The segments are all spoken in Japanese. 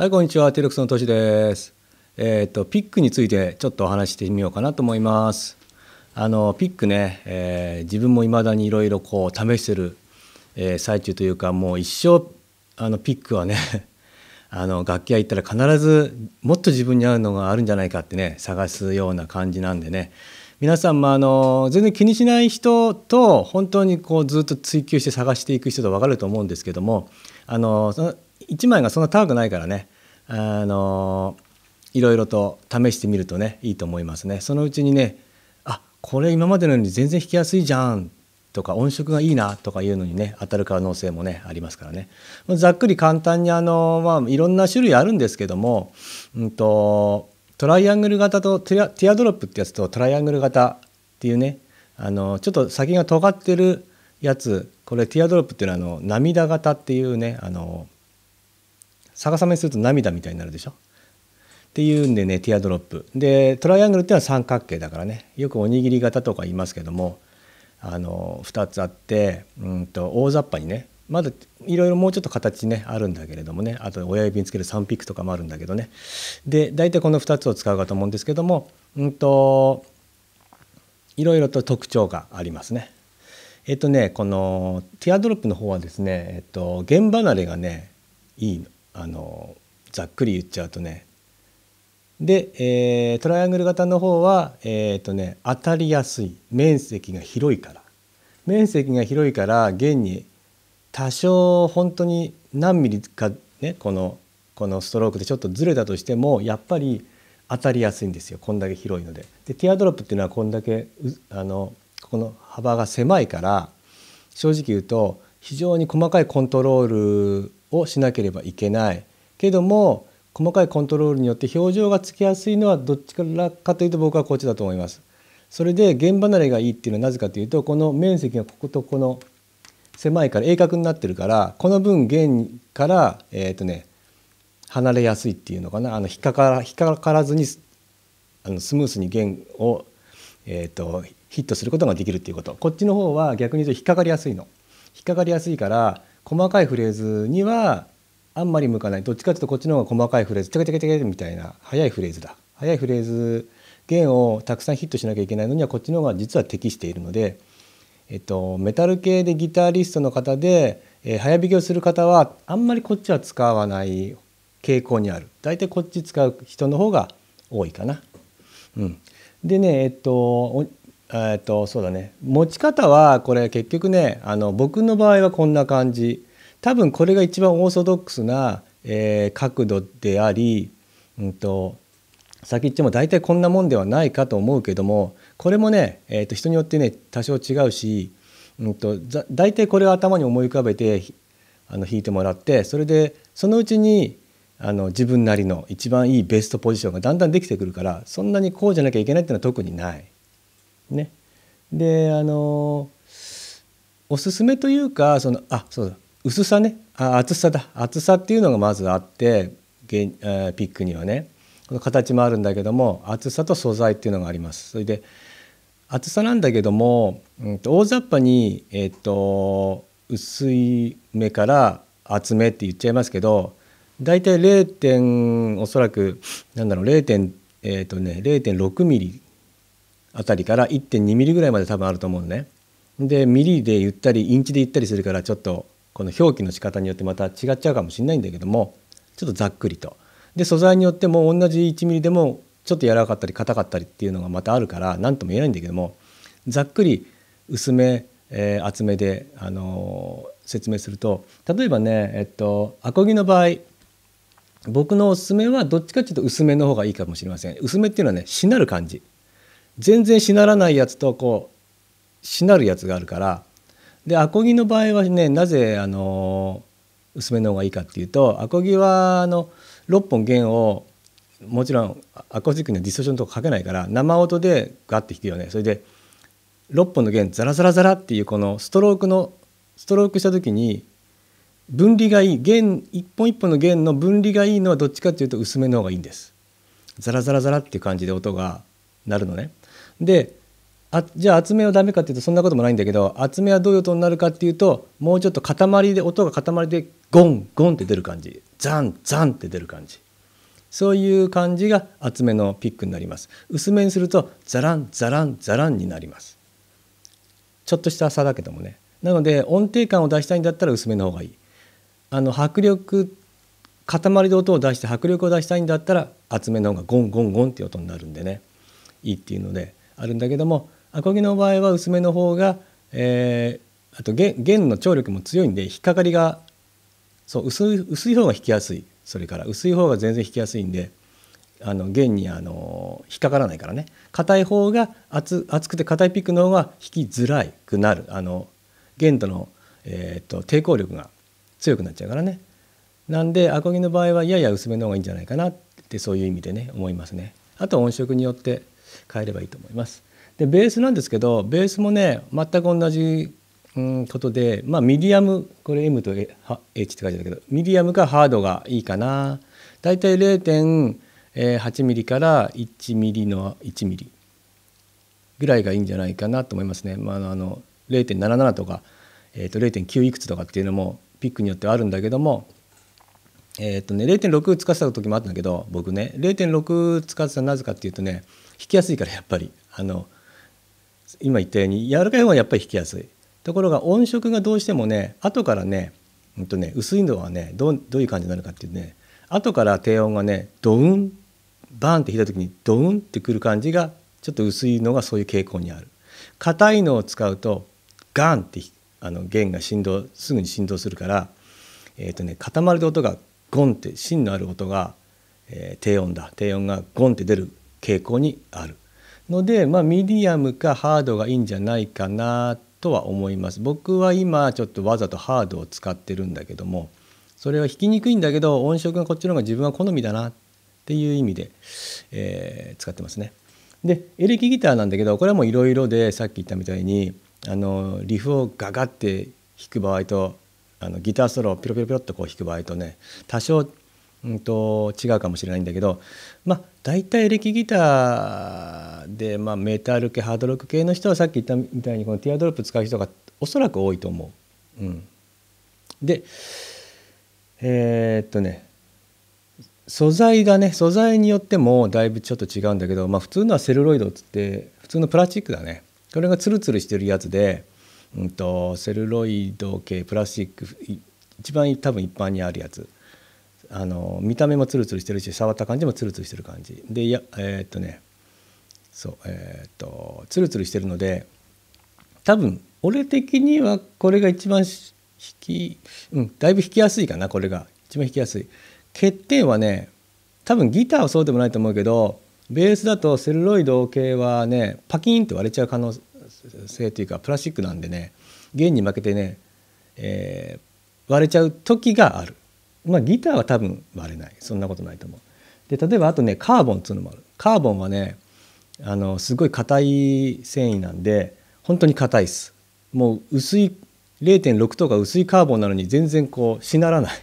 はい、こんにちは。テレクスのとしです。えっ、と、ピックについてちょっとお話してみようかなと思います。あの、ピックね、えー自分も未だにいろいろこう試してる、えー最中というか、もう一生、あの、ピックはね、あの、楽器屋行ったら必ずもっと自分に合うのがあるんじゃないかってね、探すような感じなんでね。皆さんもあの全然気にしない人と本当にこうずっと追求して探していく人と分かると思うんですけどもあのその1枚がそんな高くないからねあのいろいろと試してみるとねいいと思いますね。そのうちにねあこれ今までのより全然弾きやすいじゃんとか音色がいいなとかいうのにね当たる可能性もねありますからねざっくり簡単にあの、まあ、いろんな種類あるんですけども、うん、とトライアングル型とティアティアドロップってやつとトライアングル型っていうねあのちょっと先が尖ってるやつこれティアドロップっていうのはあの涙型っていうねあの逆さまにすると涙みたいになるでしょ？っていうんでねティアドロップ。でトライアングルっていうのは三角形だからね。よくおにぎり型とか言いますけどもあの2つあってうんと大雑把にね。まだいろいろもうちょっと形ねあるんだけれどもね。あと親指につける3ピックとかもあるんだけどね。で大体この2つを使うかと思うんですけどもうんといろいろと特徴がありますね。えっとねこのティアドロップの方はですね、えっと、弦離れがねいいの。あのざっくり言っちゃうとね。で、えートライアングル型の方は、えーとね、当たりやすい。面積が広いから。面積が広いから弦に多少本当に何ミリかねこのこのストロークでちょっとずれたとしてもやっぱり当たりやすいんですよ。こんだけ広いので。でティアドロップっていうのはこんだけあのここの幅が狭いから正直言うと非常に細かいコントロールをしなければいけない。けども細かいコントロールによって表情がつきやすいのはどっちからかというと僕はこっちだと思います。それで弦離れがいいっていうのはなぜかというとこの面積がこことこの狭いから鋭角になってるからこの分弦からえっ、とね離れやすいっていうのかな。あの引っかから引っかからずにあのスムースに弦を、えー、とヒットすることができるっていうこと。こっちの方は逆に言うと引っかかりやすいの。引っかかりやすいから細かいフレーズにはあんまり向かない。どっちかというとこっちの方が細かいフレーズチャカチャカチャカみたいな速いフレーズだ。速いフレーズ弦をたくさんヒットしなきゃいけないのにはこっちの方が実は適しているので、えっと、メタル系でギタリストの方で、えー早弾きをする方はあんまりこっちは使わない傾向にある。大体こっち使う人の方が多いかな。うん、でねえっとえっとそうだね持ち方はこれ結局ねあの僕の場合はこんな感じ多分これが一番オーソドックスな、えー角度であり、うん、と先言っても大体こんなもんではないかと思うけどもこれもね、えー、と人によってね多少違うし、うん、と大体これを頭に思い浮かべてあの弾いてもらってそれでそのうちにあの自分なりの一番いいベストポジションがだんだんできてくるからそんなにこうじゃなきゃいけないっていうのは特にない。ね、であのおすすめというかそのあそうだ薄さねあ厚さだ厚さっていうのがまずあってゲえーピックにはねこの形もあるんだけども厚さと素材っていうのがあります。それで厚さなんだけども、うん、と大雑把に、えっと薄い目から厚めって言っちゃいますけど大体 0. 点おそらくなんだろう 0. 点えっ、とね0.6ミリあたりから1.2ミリぐらいまで多分あると思うね。でミリで言ったりインチで言ったりするからちょっとこの表記の仕方によってまた違っちゃうかもしれないんだけどもちょっとざっくりと。で素材によっても同じ1ミリでもちょっと柔らかかったり硬かったりっていうのがまたあるから何とも言えないんだけどもざっくり薄め、えー厚めで、あのー説明すると例えばねえっとアコギの場合僕のおすすめはどっちかっていうと薄めの方がいいかもしれません薄めっていうのはねしなる感じ全然しならないやつとこうしなるやつがあるからでアコギの場合はねなぜあの薄めの方がいいかっていうとアコギはあの6本弦をもちろんアコースティックにはディストーションとかかけないから生音でガッて弾くよねそれで6本の弦ザラザラザラっていうこのストロークのストロークした時に分離がいい弦一本一本の弦の分離がいいのはどっちかっていうと薄めの方がいいんです。ザラザラザラっていう感じで音が鳴るのね。であじゃあ厚めはダメかっていうとそんなこともないんだけど厚めはどういう音になるかっていうともうちょっと塊で音が塊でゴンゴンって出る感じ。ザンザンって出る感じ。そういう感じが厚めのピックになります。薄めにするとザランザランザランになります。ちょっとした差だけどもね。なので音程感を出したいんだったら薄めの方がいい。あの迫力塊で音を出して迫力を出したいんだったら厚めの方がゴンゴンゴンって音になるんでね。いいっていうので。あるんだけどもアコギの場合は薄めの方が、えー、あと弦の張力も強いんで引っかかりがそう薄い薄い方が弾きやすい。それから薄い方が全然弾きやすいんであの弦にあの引っかからないからね。硬い方が厚厚くて硬いピックの方が弾きづらくなる。あの弦との、えーと、抵抗力が強くなっちゃうからね。なんでアコギの場合はやや薄めの方がいいんじゃないかなってそういう意味でね思いますね。あと音色によって変えればいいと思いますでベースなんですけどベースもね全く同じうんことでまあミディアムこれ M と H って書いてあるけどミディアムかハードがいいかなだいたい0.8ミリから1ミリの1ミリぐらいがいいんじゃないかなと思いますね。まあ、あの0.77とか、えー、と0.9いくつとかっていうのもピックによってはあるんだけども、えーとね、0.6使ってた時もあったんだけど僕ね0.6使ってたなぜかっていうとね弾きやすいからやっぱりあの今言ったように柔らかい方がやっぱり弾きやすい。ところが音色がどうしてもね後からね,、うんとね薄いのはねどうどういう感じになるかっていうね後から低音がねドウンバーンって弾いた時にドウンってくる感じがちょっと薄いのがそういう傾向にある。硬いのを使うとガンってあの弦が振動すぐに振動するから、えーとね、塊で音がゴンって芯のある音が、えー、低音だ。低音がゴンって出る傾向にある。ので、まあ、ミディアムかハードがいいんじゃないかなとは思います。僕は今ちょっとわざとハードを使ってるんだけどもそれは弾きにくいんだけど音色がこっちの方が自分は好みだなっていう意味で、えー、使ってますね。でエレキギターなんだけどこれはもういろいろでさっき言ったみたいにあのリフをガガって弾く場合とあのギターソロをピロピロピロっとこう弾く場合とね多少、うんと、違うかもしれないんだけどまあ大体エレキギターで、まあ、メタル系ハードロック系の人はさっき言ったみたいにこのティアドロップ使う人がおそらく多いと思う。うん、でえー、っとね素材がね素材によってもだいぶちょっと違うんだけど、まあ、普通のはセルロイドっつって普通のプラスチックだねこれがツルツルしてるやつで、うんと、セルロイド系プラスチック一番多分一般にあるやつ。あの見た目もツルツルしてるし触った感じもツルツルしてる感じ。でいやえー、っとねそうえー、っとツルツルしてるので多分俺的にはこれが一番弾きうんだいぶ弾きやすいかなこれが。一番弾きやすい。欠点はね多分ギターはそうでもないと思うけどベースだとセルロイド系はねパキンって割れちゃう可能性というかプラスチックなんでね弦に負けてね、えー、割れちゃう時がある。まあギターは多分割れないそんなことないと思う。で例えばあとねカーボンっつうのもある。カーボンはねあのすごい硬い繊維なんで本当に硬いっす。もう薄い0.6とか薄いカーボンなのに全然こうしならない。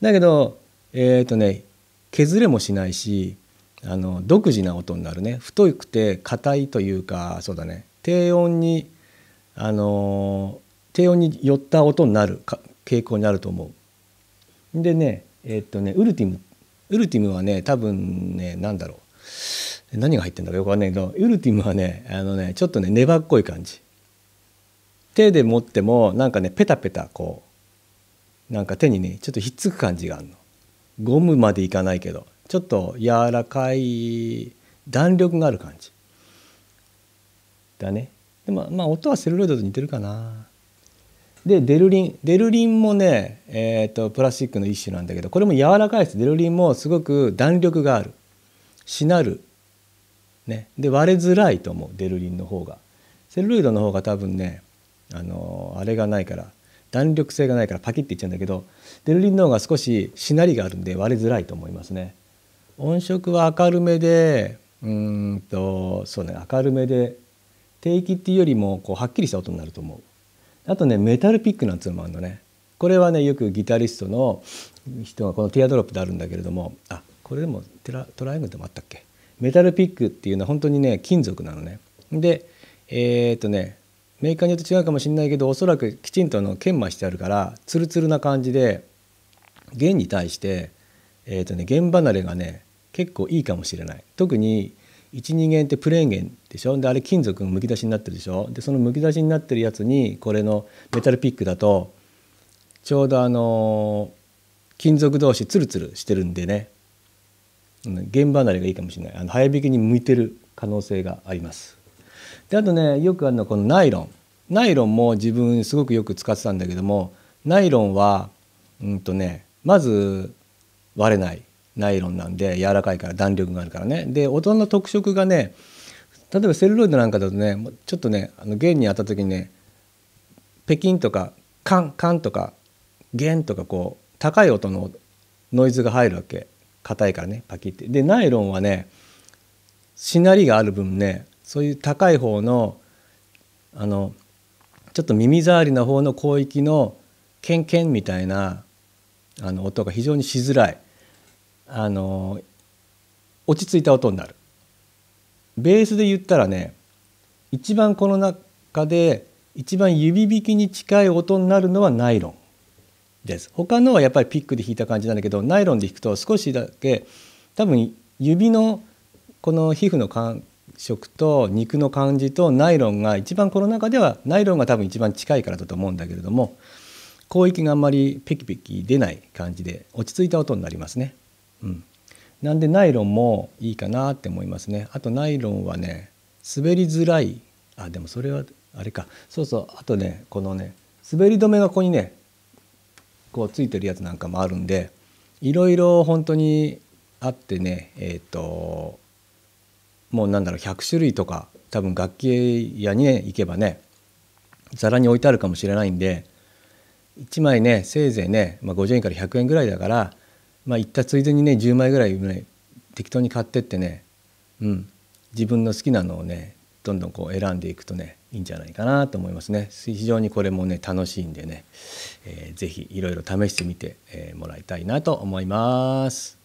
だけどえっ、ー、とね削れもしないしあの独自な音になるね太くて硬いというかそうだね低音にあの低音に寄った音になる傾向になると思う。でねえっ、とねウルティムウルティムはね多分ね何だろう何が入ってんだかよくわかんないけどウルティムはねあのねちょっとね粘っこい感じ。手で持ってもなんかねペタペタこうなんか手にねちょっとひっつく感じがあるのゴムまでいかないけどちょっと柔らかい弾力がある感じだね。でもまあ音はセルロイドと似てるかな。でデルリンデルリンもね、えーと、プラスチックの一種なんだけどこれも柔らかいです。デルリンもすごく弾力がある。しなる、ね、で割れづらいと思う。デルリンの方が。セルロイドの方が多分ねあのあれがないから弾力性がないからパキッていっちゃうんだけどデルリンの方が少ししなりがあるんで割れづらいと思いますね。音色は明るめでうんとそうね明るめで低域っていうよりもこうはっきりした音になると思う。あとねメタルピックなんつうのもあるのね。これはねよくギタリストの人がこのティアドロップであるんだけれどもあこれでもトラトライアングルでもあったっけ？メタルピックっていうのは本当にね金属なのね。でえー、っとねメーカーによって違うかもしれないけどおそらくきちんとの研磨してあるからツルツルな感じで弦に対して、えーとね、弦離れがね結構いいかもしれない特に12弦ってプレーン弦でしょ？であれ金属がむき出しになってるでしょ？でそのむき出しになってるやつにこれのメタルピックだとちょうどあの金属同士ツルツルしてるんでね。弦離れがいいかもしれない。あの早弾きに向いてる可能性があります。であとねよくあるのはこのナイロン。ナイロンも自分すごくよく使ってたんだけどもナイロンはうんとねまず割れない。ナイロンなんで柔らかいから弾力があるからね。で音の特色がね例えばセルロイドなんかだとねちょっとねあの弦に当たった時にねペキンとかカンカンとかゲンとかこう高い音のノイズが入るわけ。硬いからねパキって。でナイロンはねしなりがある分ねそういう高い方のあのちょっと耳障りな方の広域のケンケンみたいなあの音が非常にしづらい。あの落ち着いた音になる。ベースで言ったらね一番この中で一番指弾きに近い音になるのはナイロンです他のはやっぱりピックで弾いた感じなんだけどナイロンで弾くと少しだけ多分指のこの皮膚の感触と肉の感じとナイロンが一番この中ではナイロンが多分一番近いからだと思うんだけれども広域があんまりペキペキ出ない感じで落ち着いた音になりますね。うん、なんでナイロンもいいかなって思いますね。あとナイロンはね滑りづらい。あでもそれはあれか。そうそう。あとねこのね滑り止めがここにねこうついてるやつなんかもあるんでいろいろ本当にあってねえっ、ー、ともうなんだろう100種類とか多分楽器屋にね行けばねざらに置いてあるかもしれないんで1枚ねせいぜいね、まあ、50円から100円ぐらいだからまあ行ったついでにね10枚ぐらい、ね、適当に買ってってね、うん、自分の好きなのをねどんどんこう選んでいくとねいいんじゃないかなと思いますね非常にこれもね楽しいんでね、えー、ぜひいろいろ試してみて、えー、もらいたいなと思います。